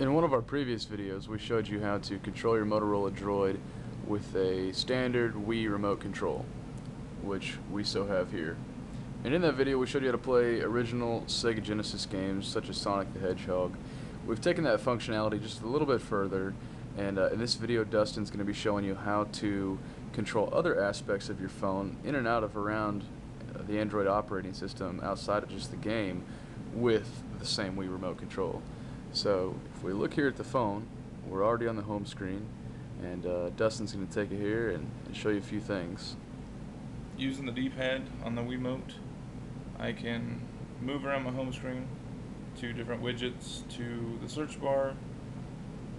In one of our previous videos, we showed you how to control your Motorola Droid with a standard Wii remote control, which we so have here. And in that video, we showed you how to play original Sega Genesis games such as Sonic the Hedgehog. We've taken that functionality just a little bit further, and uh, in this video, Dustin's going to be showing you how to control other aspects of your phone in and out of around uh, the Android operating system outside of just the game with the same Wii remote control. So if we look here at the phone, we're already on the home screen, and uh, Dustin's going to take it here and, and show you a few things. Using the D-pad on the Wiimote, I can move around my home screen to different widgets to the search bar.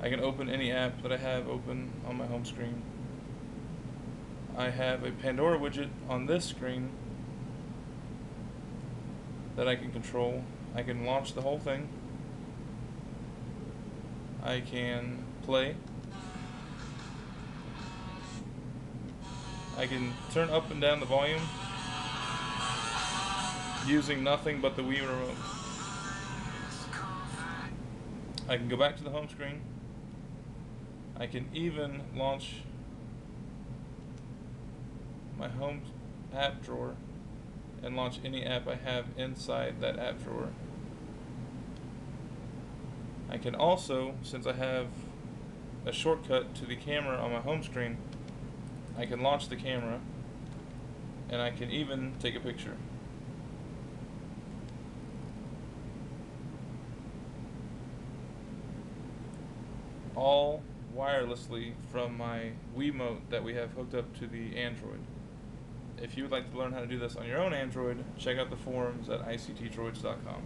I can open any app that I have open on my home screen. I have a Pandora widget on this screen that I can control. I can launch the whole thing. I can play. I can turn up and down the volume using nothing but the Wii remote. I can go back to the home screen. I can even launch my home app drawer and launch any app I have inside that app drawer. I can also, since I have a shortcut to the camera on my home screen, I can launch the camera and I can even take a picture. All wirelessly from my Wiimote that we have hooked up to the Android. If you would like to learn how to do this on your own Android, check out the forums at ictdroids.com.